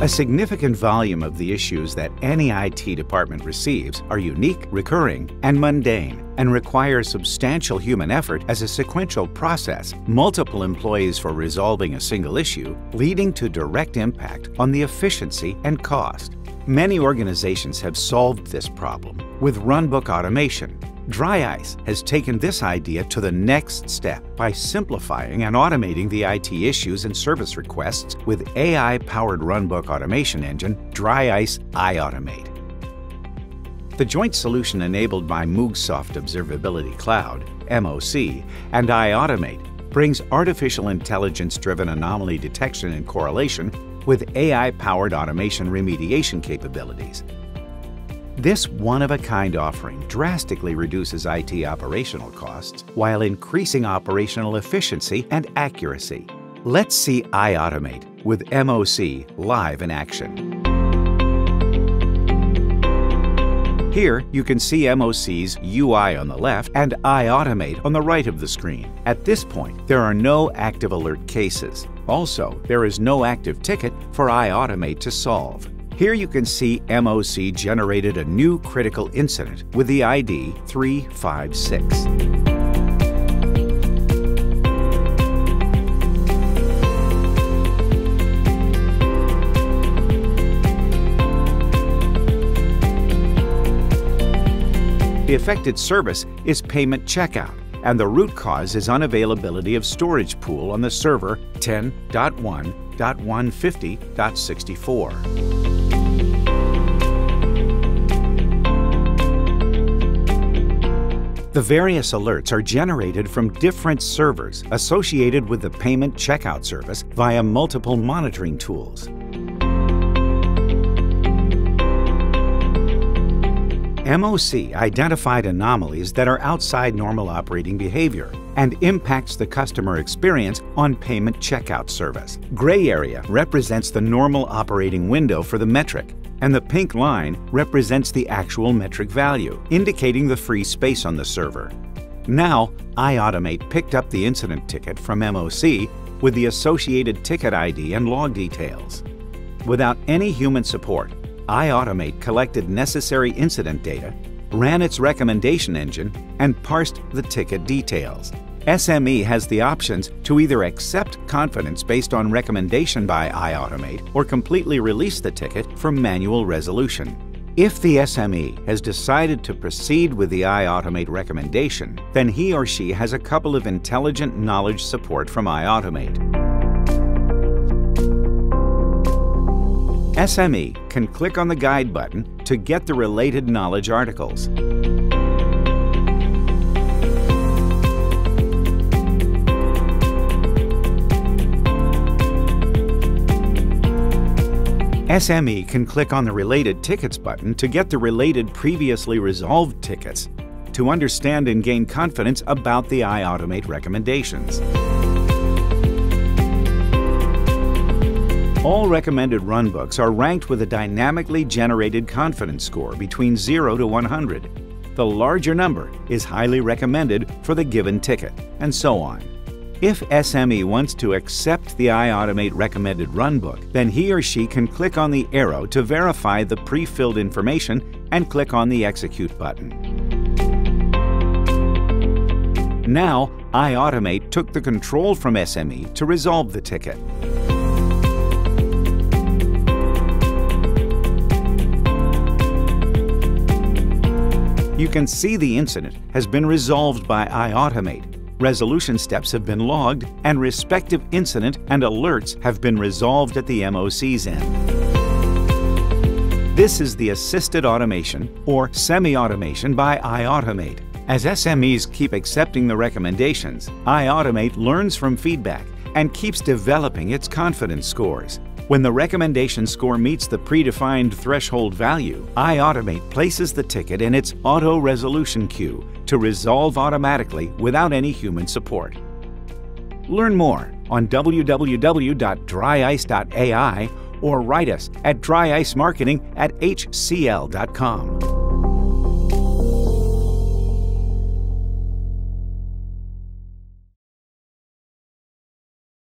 A significant volume of the issues that any IT department receives are unique, recurring, and mundane, and require substantial human effort as a sequential process, multiple employees for resolving a single issue, leading to direct impact on the efficiency and cost. Many organizations have solved this problem with runbook automation, DryIce has taken this idea to the next step by simplifying and automating the IT issues and service requests with AI-powered runbook automation engine Dry DryIce iAutomate. The joint solution enabled by Moogsoft Observability Cloud, MOC, and iAutomate brings artificial intelligence-driven anomaly detection and correlation with AI-powered automation remediation capabilities this one-of-a-kind offering drastically reduces IT operational costs while increasing operational efficiency and accuracy. Let's see iAutomate with MOC live in action. Here, you can see MOC's UI on the left and iAutomate on the right of the screen. At this point, there are no active alert cases. Also, there is no active ticket for iAutomate to solve. Here you can see MOC generated a new critical incident with the ID 356. The affected service is payment checkout, and the root cause is unavailability of storage pool on the server 10.1.150.64. The various alerts are generated from different servers associated with the payment checkout service via multiple monitoring tools. MOC identified anomalies that are outside normal operating behavior and impacts the customer experience on payment checkout service. Gray area represents the normal operating window for the metric and the pink line represents the actual metric value, indicating the free space on the server. Now, iAutomate picked up the incident ticket from MOC with the associated ticket ID and log details. Without any human support, iAutomate collected necessary incident data, ran its recommendation engine, and parsed the ticket details. SME has the options to either accept confidence based on recommendation by iAutomate or completely release the ticket for manual resolution. If the SME has decided to proceed with the iAutomate recommendation, then he or she has a couple of intelligent knowledge support from iAutomate. SME can click on the Guide button to get the related knowledge articles. SME can click on the Related Tickets button to get the related previously resolved tickets to understand and gain confidence about the iAutomate recommendations. All recommended runbooks are ranked with a dynamically generated confidence score between 0 to 100. The larger number is highly recommended for the given ticket, and so on. If SME wants to accept the iAutomate recommended runbook, then he or she can click on the arrow to verify the pre-filled information and click on the Execute button. Now, iAutomate took the control from SME to resolve the ticket. You can see the incident has been resolved by iAutomate resolution steps have been logged, and respective incident and alerts have been resolved at the MOC's end. This is the assisted automation, or semi-automation by iAutomate. As SMEs keep accepting the recommendations, iAutomate learns from feedback and keeps developing its confidence scores. When the recommendation score meets the predefined threshold value, iAutomate places the ticket in its auto resolution queue to resolve automatically without any human support. Learn more on www.dryice.ai or write us at dryicemarketing at hcl.com.